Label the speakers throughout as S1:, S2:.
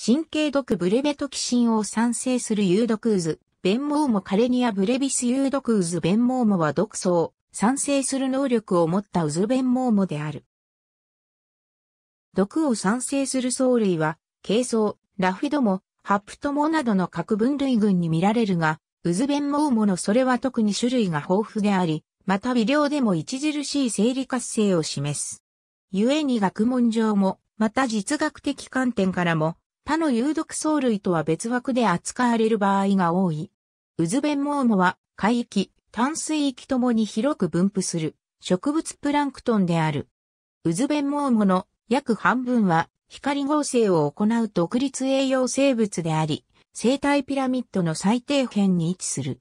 S1: 神経毒ブレベトキシンを産生する有毒渦、ベンモーモカレニアブレビス有毒渦ベンモーモは毒素を産生する能力を持った渦ベンモーモである。毒を産生する藻類は、ケイソウ、ラフィドモ、ハプトモなどの各分類群に見られるが、渦弁モウモのそれは特に種類が豊富であり、また微量でも著しい生理活性を示す。故に学問上も、また実学的観点からも、他の有毒藻類とは別枠で扱われる場合が多い。渦弁モウモは海域、淡水域ともに広く分布する植物プランクトンである。渦弁モウモの約半分は光合成を行う独立栄養生物であり、生態ピラミッドの最底辺に位置する。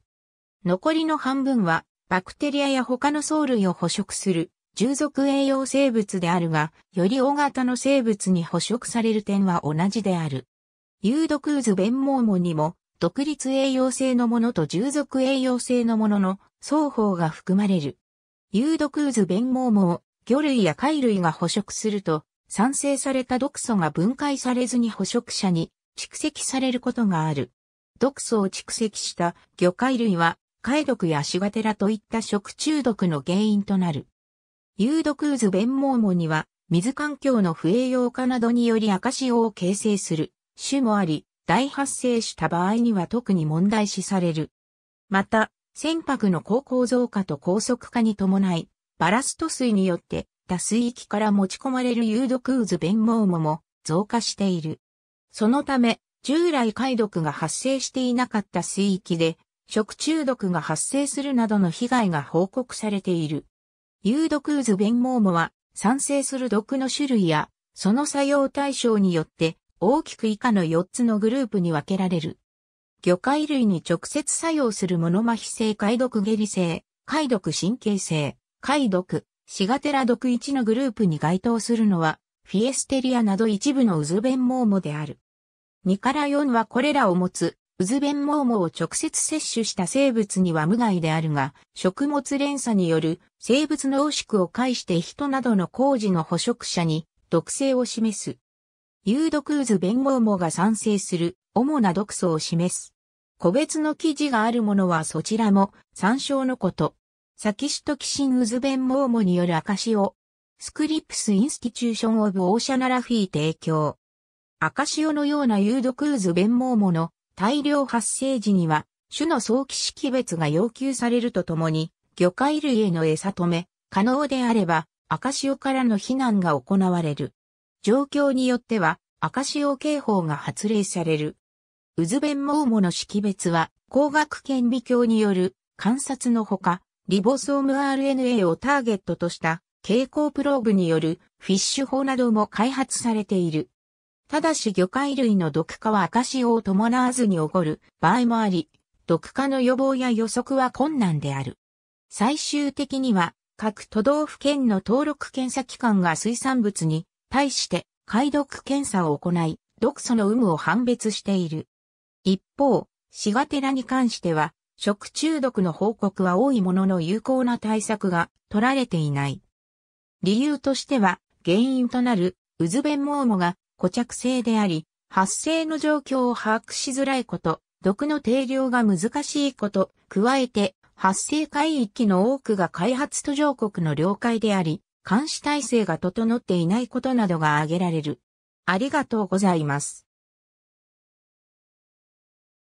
S1: 残りの半分はバクテリアや他の藻類を捕食する従属栄養生物であるが、より大型の生物に捕食される点は同じである。有毒渦弁毛門にも、独立栄養性のものと従属栄養性のものの双方が含まれる。有毒渦弁毛門、魚類や貝類が捕食すると、産生された毒素が分解されずに捕食者に蓄積されることがある。毒素を蓄積した魚介類は、貝毒やシガテラといった食中毒の原因となる。有毒渦弁毛門には、水環境の不栄養化などにより赤潮を形成する種もあり、大発生した場合には特に問題視される。また、船舶の高構造化と高速化に伴い、バラスト水によって脱水域から持ち込まれる有毒渦弁毛藻も増加している。そのため、従来解毒が発生していなかった水域で、食中毒が発生するなどの被害が報告されている。有毒渦弁毛藻は産生する毒の種類やその作用対象によって大きく以下の4つのグループに分けられる。魚介類に直接作用するモノマヒ性解毒下痢性、解毒神経性、解毒、シガテラ毒1のグループに該当するのは、フィエステリアなど一部の渦弁毛藻である。2から4はこれらを持つ渦弁毛毛を直接摂取した生物には無害であるが、食物連鎖による生物濃縮を介して人などの工事の捕食者に毒性を示す。有毒渦鞭毛藻が産生する主な毒素を示す。個別の記事があるものはそちらも参照のこと。サキシトキシン渦鞭毛藻による赤潮、 Scripps Institution of Oceanography 提供。赤潮のような有毒渦鞭毛藻の大量発生時には、種の早期識別が要求されるとともに、魚介類への餌止め、可能であれば、赤潮からの避難が行われる。状況によっては、赤潮警報が発令される。渦弁毛母の識別は、光学顕微鏡による観察のほか、リボソーム RNA をターゲットとした蛍光プローブによるフィッシュ法なども開発されている。ただし魚介類の毒化は赤潮を伴わずに起こる場合もあり、毒化の予防や予測は困難である。最終的には各都道府県の登録検査機関が水産物に対して解毒検査を行い、毒素の有無を判別している。一方、シガテラに関しては、食中毒の報告は多いものの有効な対策が取られていない。理由としては、原因となる渦弁毛母が固着性であり、発生の状況を把握しづらいこと、毒の定量が難しいこと、加えて発生海域の多くが開発途上国の領海であり、監視体制が整っていないことなどが挙げられる。ありがとうございます。